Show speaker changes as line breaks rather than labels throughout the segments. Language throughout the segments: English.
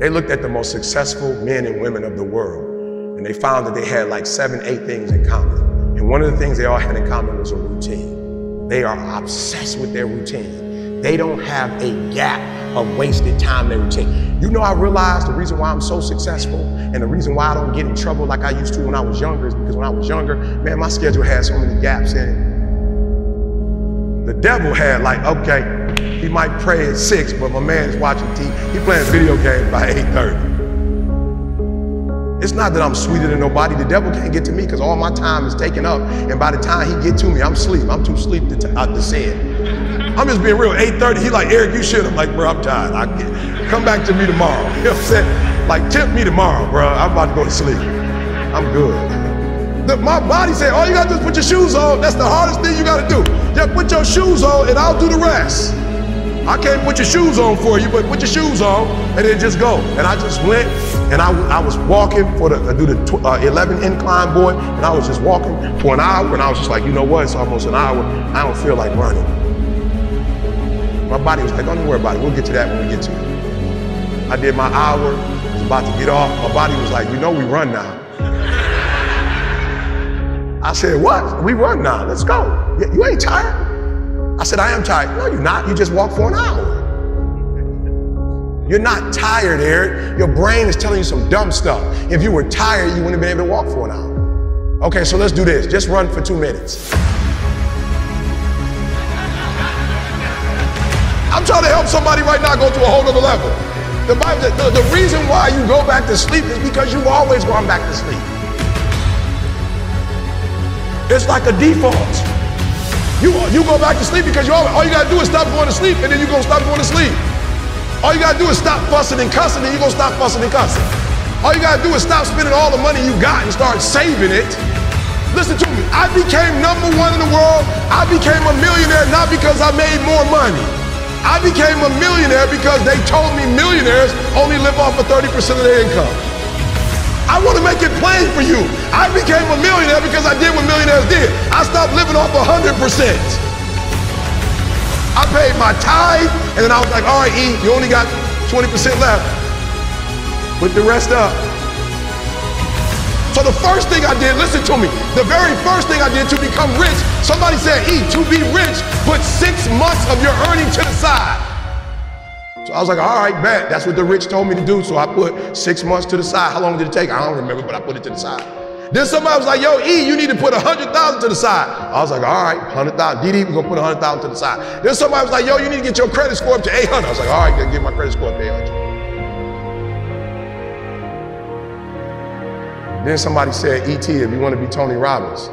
They looked at the most successful men and women of the world, and they found that they had like seven, eight things in common. And one of the things they all had in common was a routine. They are obsessed with their routine. They don't have a gap of wasted time in their routine. You know, I realized the reason why I'm so successful and the reason why I don't get in trouble like I used to when I was younger is because when I was younger, man, my schedule had so many gaps in it. The devil had like, okay, he might pray at six, but my man's watching TV. He playing video games by 8:30. It's not that I'm sweeter than nobody. The devil can't get to me because all my time is taken up. And by the time he get to me, I'm asleep. I'm too asleep to, t- uh, to sin. I'm just being real. 8:30. He like Eric, you should. I'm like, bro, I'm tired. I get, come back to me tomorrow. You know what I'm saying? Like, tempt me tomorrow, bro. I'm about to go to sleep. I'm good. My body said, all you gotta do is put your shoes on. That's the hardest thing you gotta do. Just put your shoes on, and I'll do the rest. I can't put your shoes on for you, but put your shoes on and then just go. And I just went and I, I was walking for the, I do the uh, 11 incline boy, and I was just walking for an hour, and I was just like, you know what? It's almost an hour. I don't feel like running. My body was like, don't worry about it. We'll get to that when we get to it. I did my hour, was about to get off. My body was like, you know we run now. I said, what? We run now. Let's go. You ain't tired? I said, I am tired. No, you're not. You just walked for an hour. You're not tired, Eric. Your brain is telling you some dumb stuff. If you were tired, you wouldn't have been able to walk for an hour. Okay, so let's do this. Just run for two minutes. I'm trying to help somebody right now go to a whole other level. The, Bible, the, the reason why you go back to sleep is because you've always gone back to sleep. It's like a default. You, you go back to sleep because you all you gotta do is stop going to sleep and then you're gonna stop going to sleep. All you gotta do is stop fussing and cussing and you're gonna stop fussing and cussing. All you gotta do is stop spending all the money you got and start saving it. Listen to me, I became number one in the world. I became a millionaire not because I made more money. I became a millionaire because they told me millionaires only live off of 30% of their income. I want to make it plain for you. I became a millionaire because I did what millionaires did. I stopped living off 100%. I paid my tithe, and then I was like, all right, E, you only got 20% left. Put the rest up. So the first thing I did, listen to me, the very first thing I did to become rich, somebody said, E, to be rich, put six months of your earning to the side. So I was like, all right, bet. That's what the rich told me to do. So I put six months to the side. How long did it take? I don't remember, but I put it to the side. Then somebody was like, yo, E, you need to put a hundred thousand to the side. I was like, all right, hundred thousand. DD, we're gonna put a hundred thousand to the side. Then somebody was like, yo, you need to get your credit score up to 800. I was like, all right, then get my credit score up to 800. Then somebody said, ET, if you want to be Tony Robbins,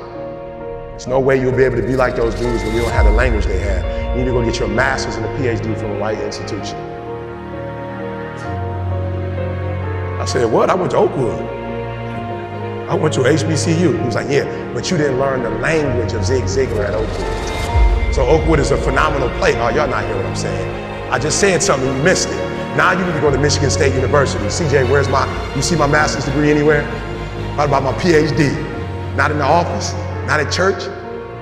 there's no way you'll be able to be like those dudes when you don't have the language they have. You need to go get your master's and a PhD from the right institution. I said, what? I went to Oakwood. I went to HBCU. He was like, yeah, but you didn't learn the language of Zig Ziglar at Oakwood. So Oakwood is a phenomenal place. Oh, y'all not hearing what I'm saying. I just said something, you missed it. Now you need to go to Michigan State University. CJ, where's my, you see my master's degree anywhere? What about my PhD? Not in the office, not at church.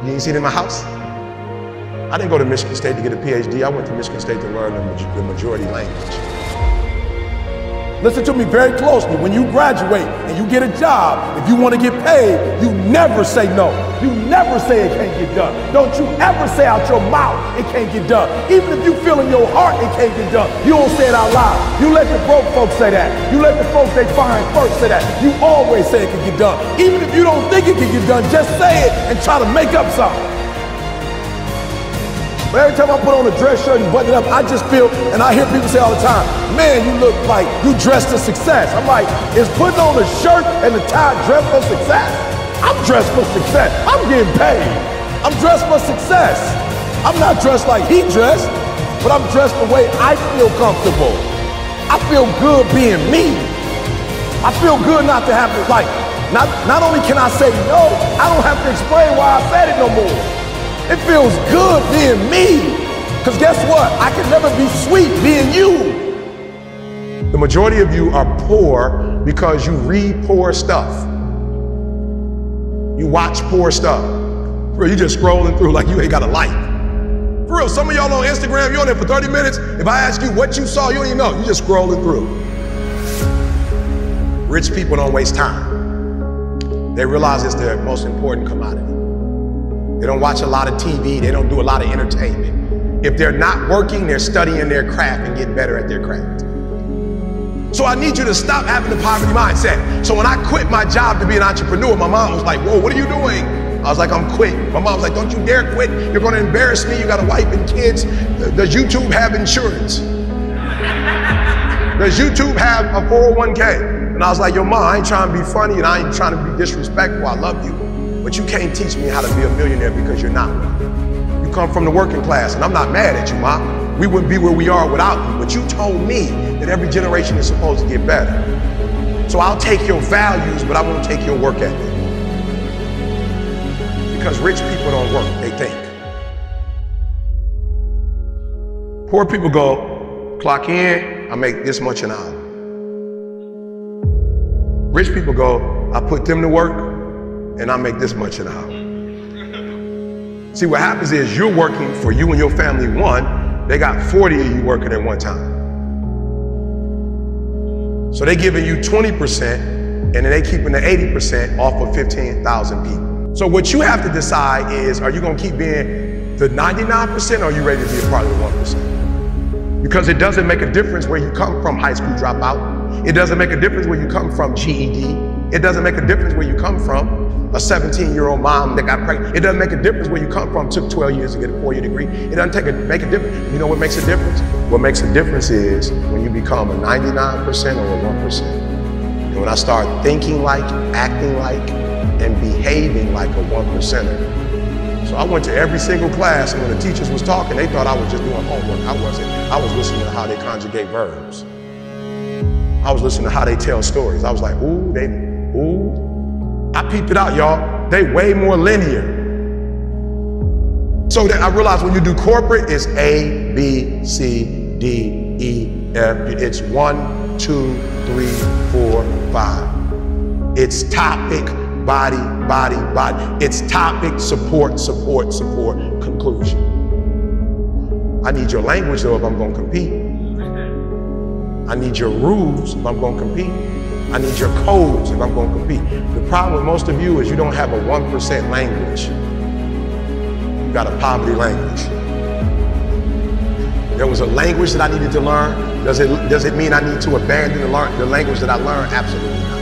You ain't seen it in my house. I didn't go to Michigan State to get a PhD. I went to Michigan State to learn the majority language.
Listen to me very closely. When you graduate and you get a job, if you want to get paid, you never say no. You never say it can't get done. Don't you ever say out your mouth it can't get done. Even if you feel in your heart it can't get done, you don't say it out loud. You let the broke folks say that. You let the folks they find first say that. You always say it can get done. Even if you don't think it can get done, just say it and try to make up something. But every time I put on a dress shirt and button it up, I just feel, and I hear people say all the time, man, you look like you dressed for success. I'm like, is putting on a shirt and a tie dressed for success? I'm dressed for success. I'm getting paid. I'm dressed for success. I'm not dressed like he dressed, but I'm dressed the way I feel comfortable. I feel good being me. I feel good not to have to, like, not, not only can I say no, I don't have to explain why I said it no more. It feels good being me. Because guess what? I can never be sweet being you.
The majority of you are poor because you read poor stuff. You watch poor stuff. Bro, you just scrolling through like you ain't got a life. For real, some of y'all on Instagram, you're on there for 30 minutes. If I ask you what you saw, you don't even know. You just scrolling through. Rich people don't waste time. They realize it's their most important commodity. They don't watch a lot of TV. They don't do a lot of entertainment. If they're not working, they're studying their craft and getting better at their craft. So I need you to stop having the poverty mindset. So when I quit my job to be an entrepreneur, my mom was like, whoa, what are you doing? I was like, I'm quit. My mom was like, don't you dare quit. You're going to embarrass me. You got a wife and kids. Does YouTube have insurance? Does YouTube have a 401k? And I was like, yo, mom, I ain't trying to be funny and I ain't trying to be disrespectful. I love you. But you can't teach me how to be a millionaire because you're not one. You come from the working class, and I'm not mad at you, mom. We wouldn't be where we are without you. But you told me that every generation is supposed to get better. So I'll take your values, but I won't take your work ethic. Because rich people don't work, they think. Poor people go, clock in, I make this much an hour. Rich people go, I put them to work, and I make this much an hour. See, what happens is you're working for you and your family one, they got 40 of you working at one time. So they're giving you 20%, and then they keeping the 80% off of 15,000 people. So what you have to decide is, are you gonna keep being the 99% or are you ready to be a part of the 1%? Because it doesn't make a difference where you come from high school dropout. It doesn't make a difference where you come from GED. It doesn't make a difference where you come from a 17 year old mom that got pregnant. It doesn't make a difference where you come from, took 12 years to get a four year degree. It doesn't take a, make a difference. You know what makes a difference? What makes a difference is when you become a 99% or a 1%. And when I start thinking like, acting like, and behaving like a one. So I went to every single class, and when the teachers was talking, they thought I was just doing homework. I wasn't. I was listening to how they conjugate verbs. I was listening to how they tell stories. I was like, ooh, they, ooh, I peeped it out, y'all. They way more linear. So that I realized when you do corporate, it's A, B, C, D, E, F. It's one, two, three, four, five. It's topic, body, body, body. It's topic, support, support, support, conclusion. I need your language though if I'm gonna compete. I need your rules if I'm gonna compete. I need your codes if I'm going to compete. The problem with most of you is you don't have a 1% language. You got a poverty language. There was a language that I needed to learn. Does it, does it mean I need to abandon the, learn, the language that I learned? Absolutely not.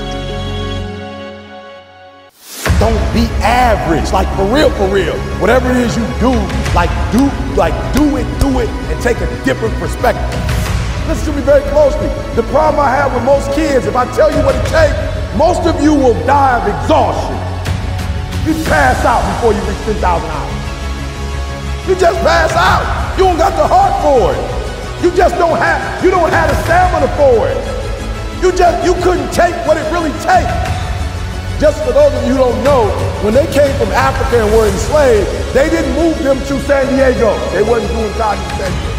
Don't be average, like for real, for real. Whatever it is you do, like do, like do it, do it, and take a different perspective. Listen to me very closely. The problem I have with most kids, if I tell you what it takes, most of you will die of exhaustion. You pass out before you reach 10,000 hours. You just pass out. You don't got the heart for it. You just don't have, you don't have the stamina for it. You just, you couldn't take what it really takes. Just for those of you who don't know, when they came from Africa and were enslaved, they didn't move them to San Diego. They wasn't doing time in San Diego.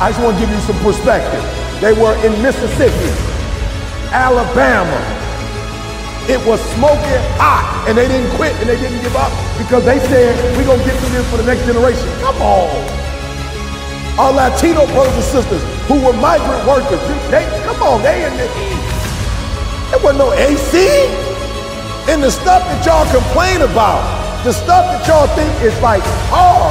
I just want to give you some perspective. They were in Mississippi, Alabama. It was smoking hot, and they didn't quit and they didn't give up because they said, we're going to get through this for the next generation. Come on. Our Latino brothers and sisters who were migrant workers, they, come on, they in the heat. There wasn't no AC. And the stuff that y'all complain about, the stuff that y'all think is like hard,